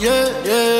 yeah, yeah.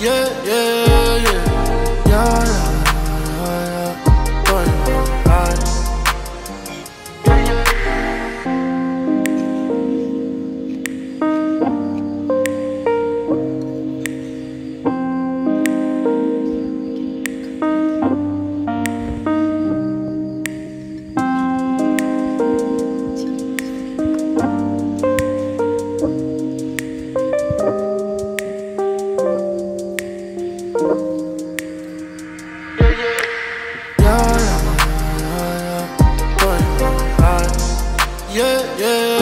yeah, yeah. Yeah.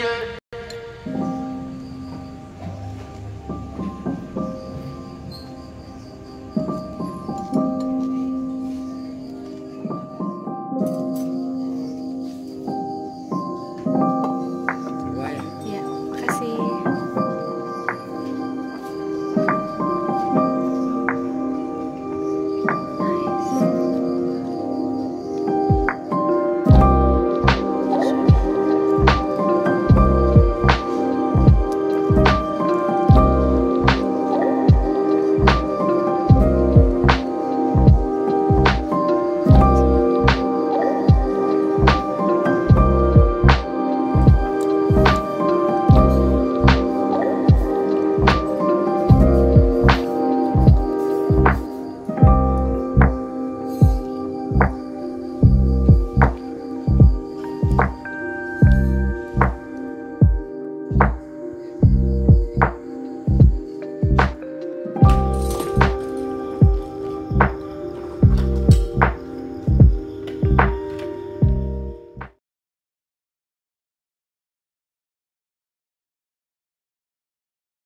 대결